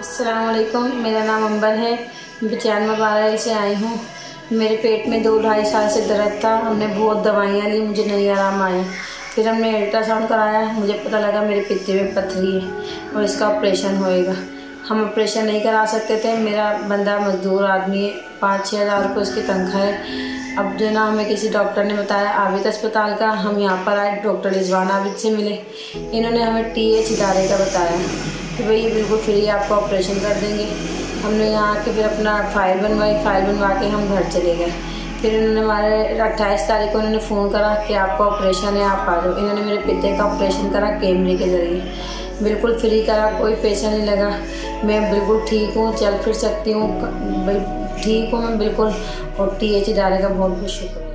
असलकुम मेरा नाम अंबर है। मैं पचानवे बारह से आई हूँ। मेरे पेट में दो ढाई साल से दर्द था। हमने बहुत दवाइयाँ ली, मुझे नहीं आराम आया। फिर हमने अल्ट्रासाउंड कराया। मुझे पता लगा मेरे पित्ते में पथरी है और इसका ऑपरेशन होएगा। हम ऑपरेशन नहीं करा सकते थे। मेरा बंदा मजदूर आदमी है। पाँच छः हज़ार रुपये उसकी तनख्वाह है। अब जो ना, हमें किसी डॉक्टर ने बताया आबिद अस्पताल का, हम यहाँ पर आए डॉक्टर रिजवान आबिद से मिले। इन्होंने हमें टी एच इदारे का बताया। कि भाई ये बिल्कुल फ्री आपका ऑपरेशन कर देंगे। हमने यहाँ आके फिर अपना फ़ाइल बनवाई फ़ाइल बनवा के हम घर चले गए। फिर इन्होंने हमारे अट्ठाईस तारीख को उन्होंने फ़ोन करा कि आपका ऑपरेशन है, आप आ जाओ। इन्होंने मेरे पिते का ऑपरेशन करा कैमरे के ज़रिए। बिल्कुल फ्री करा, कोई पैसा नहीं लगा। मैं बिल्कुल ठीक हूँ, चल फिर सकती हूँ। ठीक हूँ मैं बिल्कुल। और टी एच इदारे का बहुत बहुत शुक्र